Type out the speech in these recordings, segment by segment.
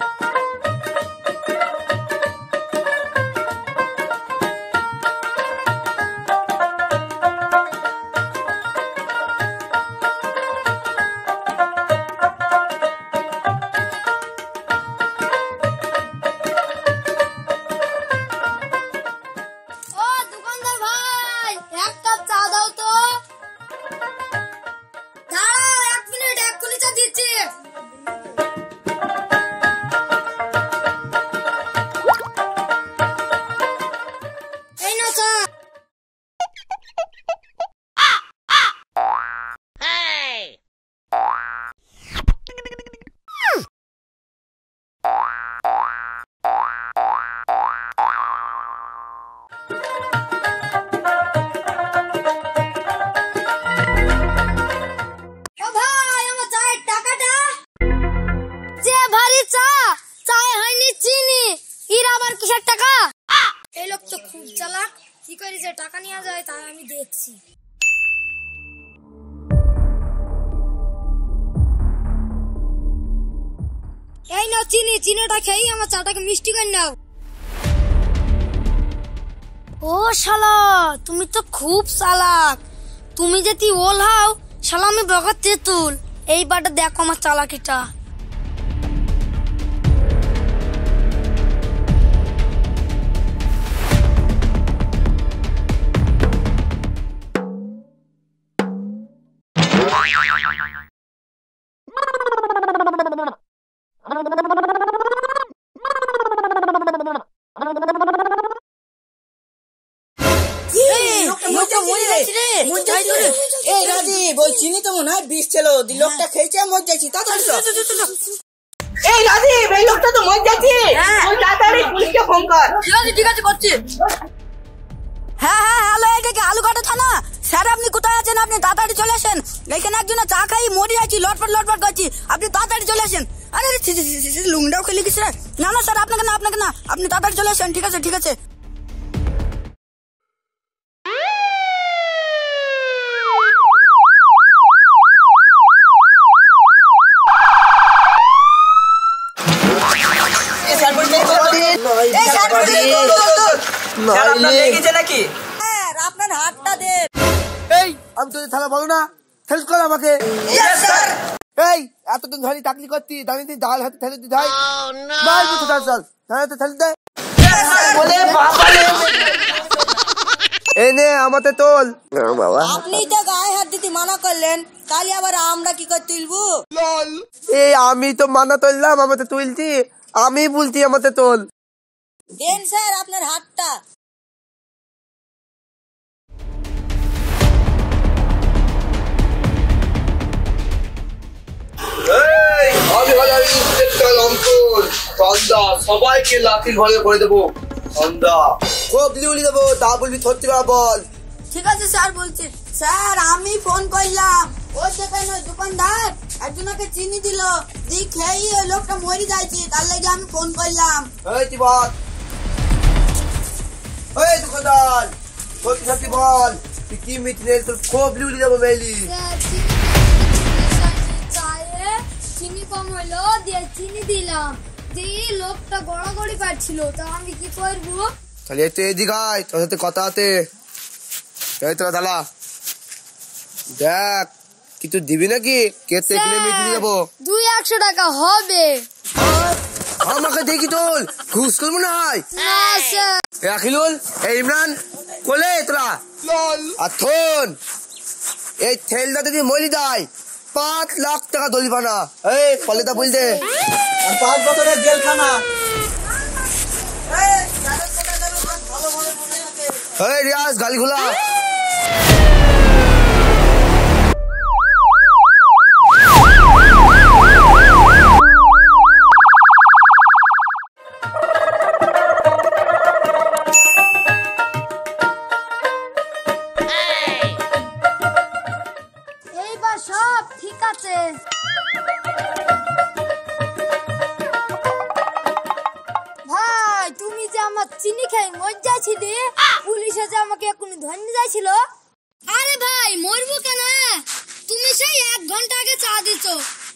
ও চা চায় হয়নি চিনি। এর আবার কিসের টাকা? এই লোক তো খুব চালাক। কি করে যে টাকা নেওয়া যায় তাই আমি দেখছি। এই নাও চিনি চিনিটা খেয়েই আমার চাটাকে মিষ্টি করে নাও। ও শালা তুমি তো খুব চালাক। তুমি যদি ওল হাও শালা আমি বগত তেঁতুল। এইবারটা দেখো আমার চালাকিটা। ওই চিনি তো মনে হয় বিষ ছিল। লোকটা খেয়েছে মর যাচ্ছি তাড়াতাড়ি এই রাজীব এই লোকটা তো মর যাচ্ছে ওই তাড়াতাড়ি পুলিশকে ফোন কর। ঠিক আছে ঠিক আছে করছি। হ্যাঁ হ্যাঁ হ্যালো এটা কি আলু কাটা থানা। স্যার আপনি কোথায় আপনি তাড়াতাড়ি চলে আসেন। এখানে একজন চা খাই মরি আছি লটপট লটপট করছি। আপনি তাড়াতাড়ি চলে আসেন। আরে লুংটাও খেলে গেছে। না না স্যার আপনাকে না আপনাকে না। আপনি তাড়াতাড়ি চলে আসেন ঠিক আছে ঠিক আছে। এই আমি তোদের থালা বলো না। হেল্প কর আমাকে। এই এতদিন ধরে চাকরি করতি দাঁড়িয়ে তুই ডাল হাতে ঠেলে দিতে হয়। মার বুঝতে চল। চল হ্যাঁ ঠেলে দে। এই নে আমাতে তোল। বাবা। আপনি তো গায়ে হাত দিতে মানা করলেন তাহলে আবার আমরা কি করে তুলবো? এই আমি তো মানা তুললাম আমাতে তুলছি আমি বলছি আমাতে তোল। দেন স্যার আপনার হাতটা। সন্ধ্যা সবাইকে লাঠির ঘরে করে দেবো। সন্ধ্যা। খুব লিউলি দেবো তা বলবি সত্যি কথা বল। ঠিক আছে স্যার বলছি। স্যার আমি ফোন করলাম। ও সেখানে দোকানদার একজনকে চিনি দিল। দিয়ে খেয়ে ওই লোকটা মরে যাইছে তার লাগে আমি ফোন করলাম। এই তুই বল। এই দোকানদার সত্যি সত্যি বল তুই কি মিটিনে তোর খুব লিউলি দেবো মেলি চিনি কম হলো দিয়ে চিনি দিলাম। দিয়ে লোকটা গড়াগড়ি পাচ্ছিল তা আমি কি করব? তাহলে এদিকে আয় তোর সাথে কথা আছে। এই দালা দেখ কিছু দিবি নাকি? কে তেকলে মিটিয়ে দেবো দুই একশো টাকা হবে। আমাকে দেখি তোল ঘুষ করব না হয়? না স্যার। রাখিলুল এই ইমরান কোলে তোরা? আর থন এই থেলটা যদি মরি দেয় পাঁচ লাখ টাকা দলিবা না এই বুঝ দে। আর পাঁচ বছরের জেলখানা। এই রিয়াজ গালি আছে ভাই তুমি যে আমার চিনি খাই মজ্জা ছিলে? পুলিশে যে আমাকে এখনই ধরে যাইছিল আরে ভাই মরবো কেন? তুমি সেই এক ঘণ্টা আগে চা দিছো।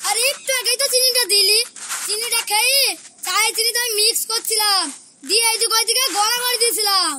আর একটু আগেই তো চিনিটা দিলি। চিনিটা খেয়ে চায়ে চিনি তো আমি মিক্স করছিলাম। দিয়ে এই দিকে গড়া করে দিয়েছিলাম।